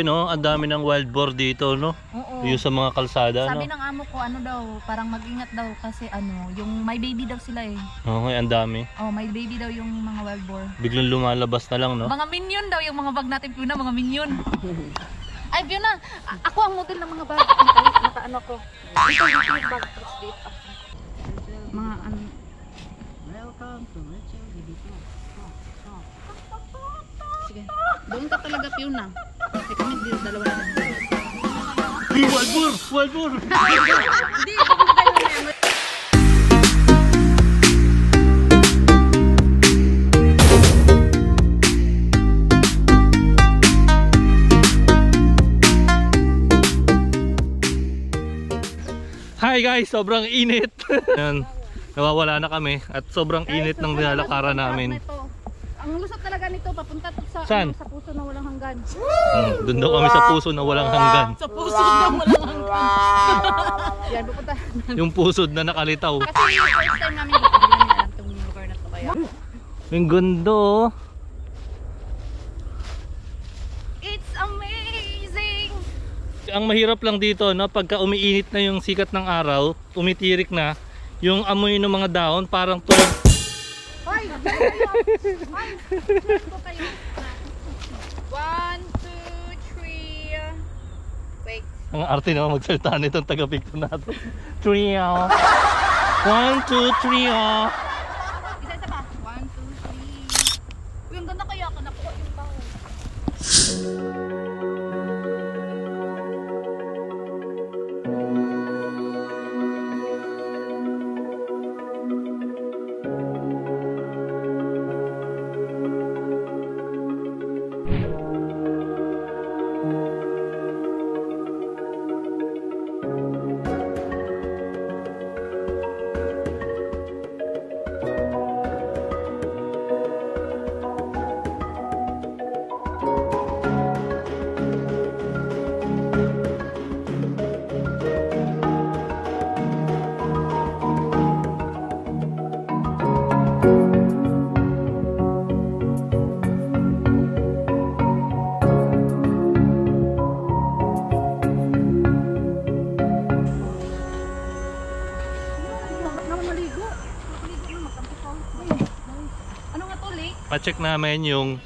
Grabe no, ang dami ng wild boar dito no. Oo. Yung sa mga kalsada Sabi no. ng amo ko, ano daw, parang mag-ingat daw kasi ano, yung may baby daw sila eh. Okay, ang dami. Oh, may baby daw yung mga wild boar. Biglang lumalabas na lang no. Mga minion daw yung mga bag natin, Fiona, mga minion. Ay, Fiona, a- ako ang model ng mga bag. Naka, ano ko. Ito, yung bag. Mga ano. Welcome to Rachel Dibito. Sige. Doon ka talaga, Fiona. Kasi kami dito dalawa na wild boar! Wild boar! Hindi, pupunta tayo. Hi guys, sobrang init. Yan, nawawala na kami at sobrang init ng nilalakaran namin. Ang lusot talaga nito, papunta to sa, Saan? ano, sa puso na walang hanggan. Hmm, doon daw kami sa puso na walang hanggan. Sa puso na walang hanggan. Yan, pupunta. Yung pusod na nakalitaw. Kasi yung first time namin dito, hindi namin alam itong lugar na to kaya. Yung gundo. oh. It's amazing! Ang mahirap lang dito, no, pagka umiinit na yung sikat ng araw, umitirik na, yung amoy ng mga dahon parang tulad Hoy! kayo! Hoy! Dito kayo! One, two, three. Wait. Ang arte naman magsalita nitong taga-picture natin. Trio. One, two, three. oh. Pa-check namin yung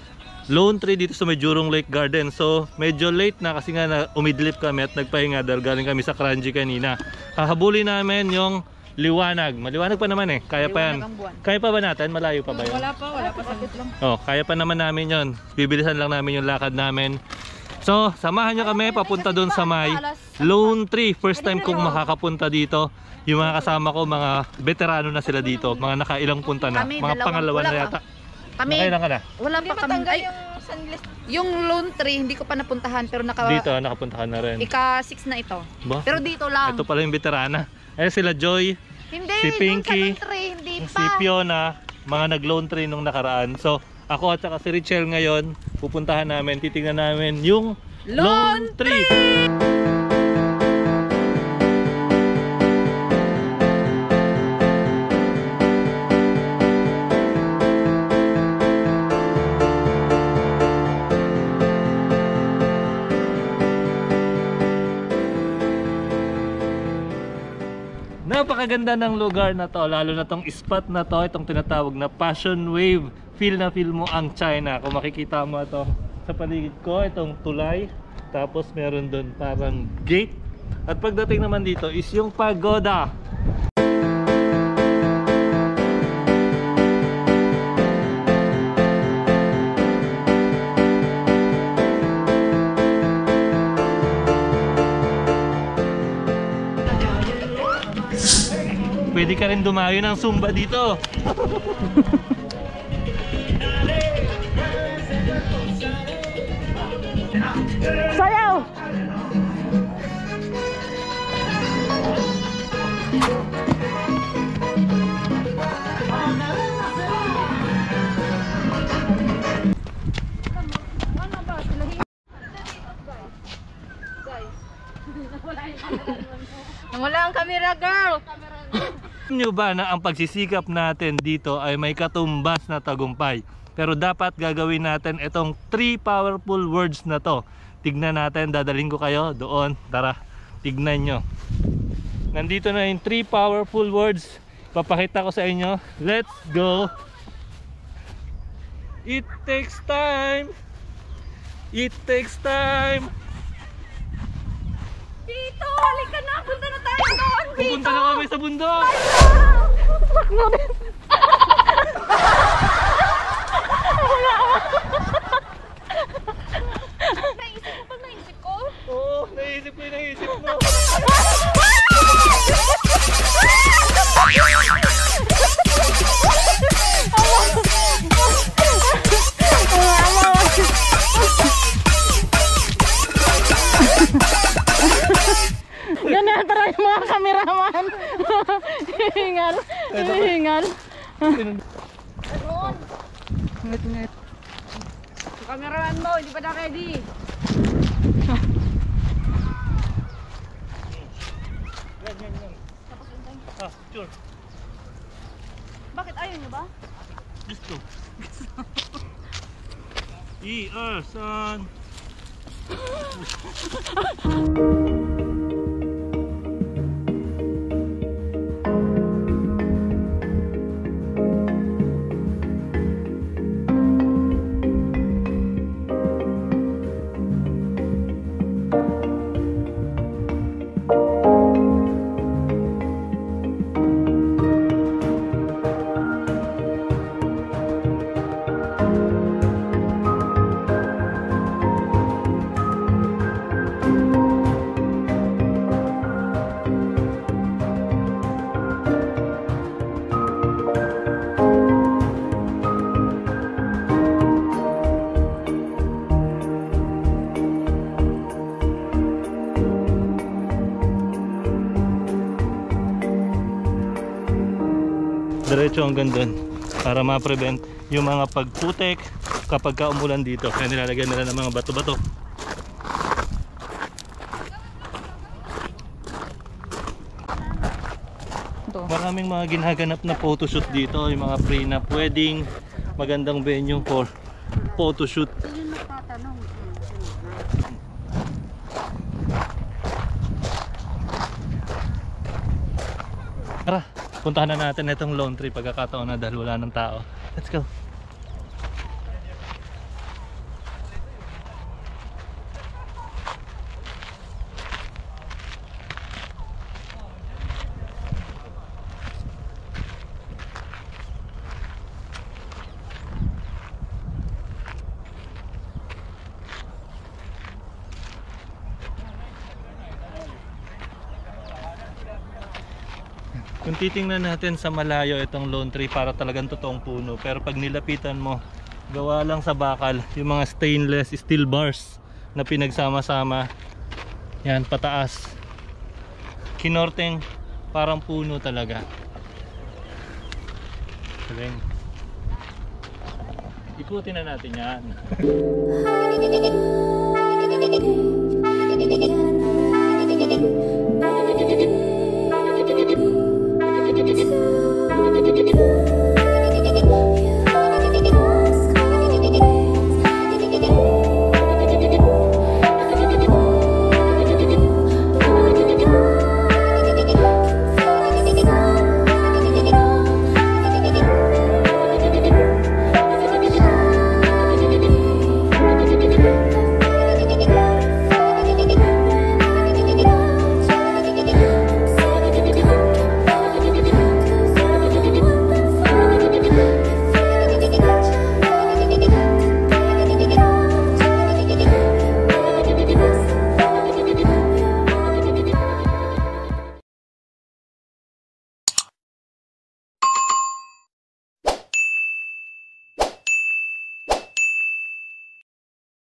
lone tree dito sa may Jurong Lake Garden. So, medyo late na kasi nga na umidlip kami at nagpahinga dahil galing kami sa Kranji kanina. Hahabulin namin yung liwanag. Maliwanag pa naman eh. Kaya pa yan. Kaya pa ba natin? Malayo pa ba yun? Wala pa, wala pa. Saglit lang. Oh, kaya pa naman namin yon. Bibilisan lang namin yung lakad namin. So, samahan nyo kami papunta doon sa may Lone Tree. First time kong makakapunta dito. Yung mga kasama ko, mga veterano na sila dito. Mga nakailang punta na. Mga pangalawa na yata. Kami, Nakailan ka na? wala pa kami. Ay, yung Lone Tree, hindi ko pa napuntahan, pero naka, Dito, nakapunta ka na rin. ika 6 na ito. Ba? Pero dito lang. Ito pala yung veterana. Eh sila Joy, hindi, si dun Pinky, sa Tree, hindi si pa. Fiona, mga nag-lone tree nung nakaraan. So, ako at saka si Richel ngayon, pupuntahan namin, titingnan namin yung Lone Tree. Napakaganda ng lugar na to, lalo na tong spot na to, itong tinatawag na Passion Wave. Feel na feel mo ang China. Kung makikita mo ito sa paligid ko, itong tulay. Tapos meron doon parang gate. At pagdating naman dito is yung pagoda. Pwede ka rin dumayo ng Zumba dito. Sayaw! Alam nyo ba na ang pagsisikap natin dito ay may katumbas na tagumpay? Pero dapat gagawin natin itong three powerful words na to. tignan natin dadaling ko kayo doon. Tara tignan nyo. Nandito na yung three powerful words. Papakita ko sa inyo. Let's go. It takes time. It takes time Dito, halika na. Punta na tayo doon. pupunta na kami sa bundok Sakno din. Naisip mo pag naisip ko? oo naisip ko yung naisip mo kameraman. Hihingal. Hihingal. Ron, Ngit, ngit. yung cameraman mo, hindi pa na ready. ah sure Bakit ayaw niyo ba? gusto ER son diretso hanggang doon para ma-prevent yung mga pagputek kapag ka umulan dito. Kaya nilalagyan nila ng mga bato-bato. Maraming mga ginaganap na photoshoot dito yung mga prenup wedding magandang venue for photoshoot puntahan na natin itong lawn tree pagkakataon na dahil wala ng tao. Let's go Kung titingnan natin sa malayo itong lone tree para talagang totoong puno. Pero pag nilapitan mo gawa lang sa bakal yung mga stainless steel bars na pinagsama-sama. Yan pataas. Kinorteng parang puno talaga. Galing. Ikutin na natin yan you.